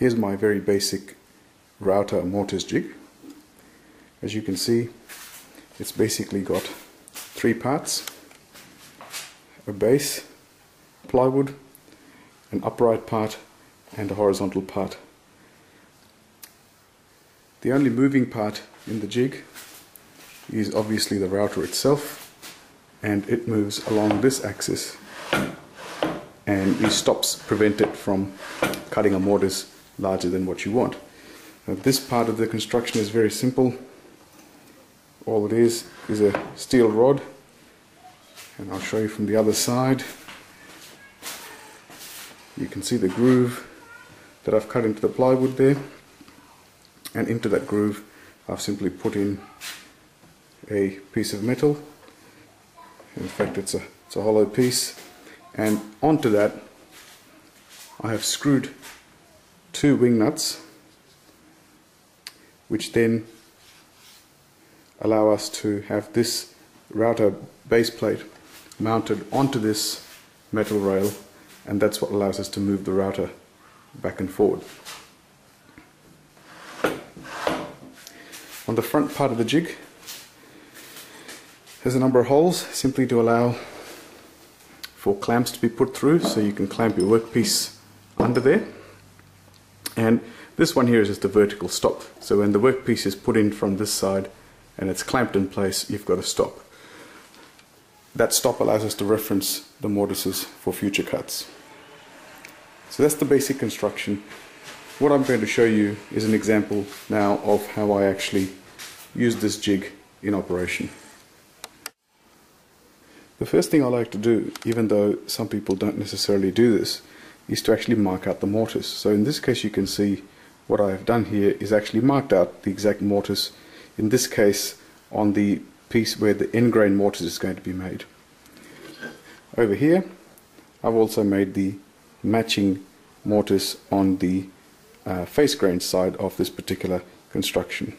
here's my very basic router mortise jig. As you can see, it's basically got three parts, a base, plywood, an upright part and a horizontal part. The only moving part in the jig is obviously the router itself and it moves along this axis and these stops prevent it from cutting a mortise larger than what you want. Now, this part of the construction is very simple. All it is is a steel rod and I'll show you from the other side. You can see the groove that I've cut into the plywood there and into that groove I've simply put in a piece of metal in fact it's a, it's a hollow piece and onto that I have screwed two wing nuts which then allow us to have this router base plate mounted onto this metal rail and that's what allows us to move the router back and forward. On the front part of the jig there's a number of holes simply to allow for clamps to be put through so you can clamp your workpiece under there. And this one here is just a vertical stop. So when the workpiece is put in from this side and it's clamped in place, you've got a stop. That stop allows us to reference the mortises for future cuts. So that's the basic construction. What I'm going to show you is an example now of how I actually use this jig in operation. The first thing I like to do, even though some people don't necessarily do this, is to actually mark out the mortise. So in this case you can see what I have done here is actually marked out the exact mortise, in this case on the piece where the end grain mortise is going to be made. Over here I've also made the matching mortise on the uh, face grain side of this particular construction.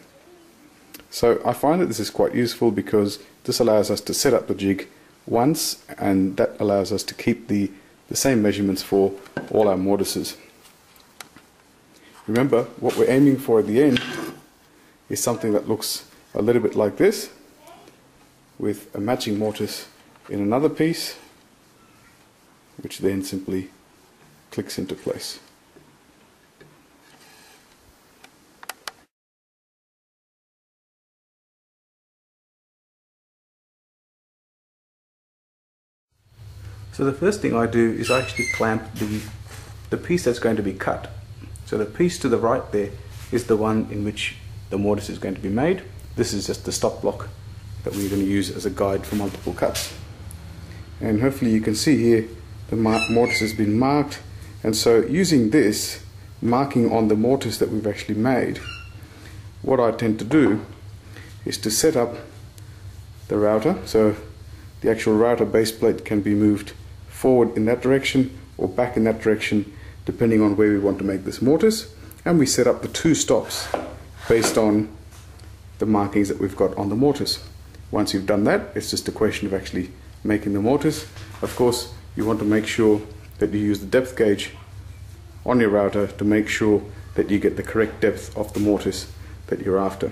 So I find that this is quite useful because this allows us to set up the jig once and that allows us to keep the, the same measurements for all our mortises. Remember what we're aiming for at the end is something that looks a little bit like this with a matching mortise in another piece which then simply clicks into place. So the first thing I do is I actually clamp the, the piece that's going to be cut. So the piece to the right there is the one in which the mortise is going to be made. This is just the stop block that we're going to use as a guide for multiple cuts. And hopefully you can see here the mortise has been marked and so using this marking on the mortise that we've actually made what I tend to do is to set up the router so the actual router base plate can be moved forward in that direction or back in that direction depending on where we want to make this mortise and we set up the two stops based on the markings that we've got on the mortise. Once you've done that it's just a question of actually making the mortise. Of course you want to make sure that you use the depth gauge on your router to make sure that you get the correct depth of the mortise that you're after.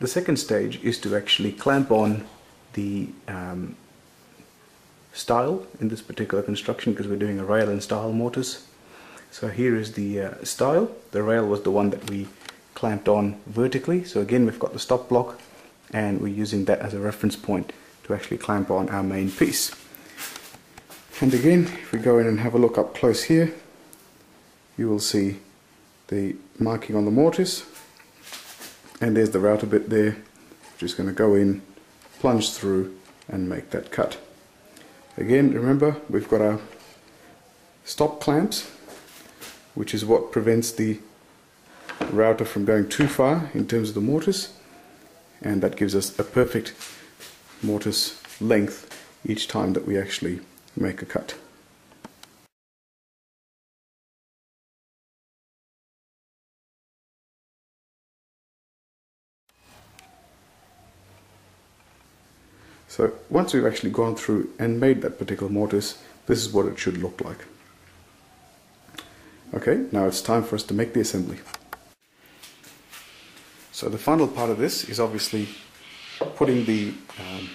The second stage is to actually clamp on the um, stile in this particular construction because we're doing a rail and stile mortise. So here is the uh, stile. The rail was the one that we clamped on vertically. So again we've got the stop block and we're using that as a reference point to actually clamp on our main piece. And again if we go in and have a look up close here you will see the marking on the mortise and there's the router bit there just going to go in plunge through and make that cut again remember we've got our stop clamps which is what prevents the router from going too far in terms of the mortise and that gives us a perfect mortise length each time that we actually make a cut. So once we've actually gone through and made that particular mortise, this is what it should look like. Okay, now it's time for us to make the assembly. So the final part of this is obviously putting the um,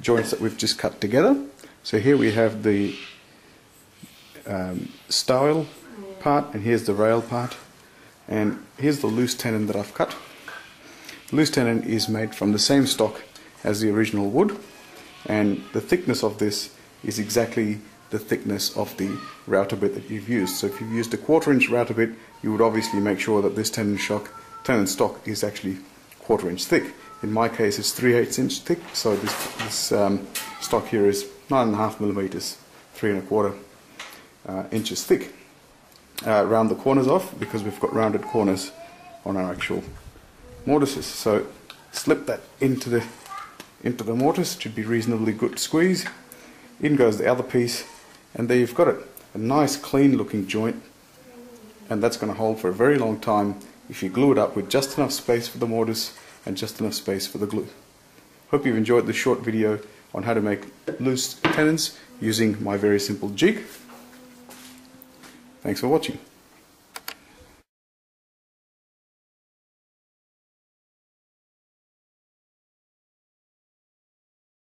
joints that we've just cut together. So here we have the um, stile part and here's the rail part and here's the loose tenon that I've cut. loose tenon is made from the same stock as the original wood and the thickness of this is exactly the thickness of the router bit that you've used. So if you've used a quarter inch router bit, you would obviously make sure that this tenon shock, tenon stock is actually quarter inch thick. In my case, it's 3 8 inch thick, so this, this um, stock here is 9.5 millimeters, 3 and a quarter uh, inches thick. Uh, round the corners off because we've got rounded corners on our actual mortises. So slip that into the into the mortise, should be reasonably good to squeeze. In goes the other piece, and there you've got it. A nice clean looking joint and that's going to hold for a very long time if you glue it up with just enough space for the mortise and just enough space for the glue. Hope you've enjoyed this short video on how to make loose tenons using my very simple jig. Thanks for watching.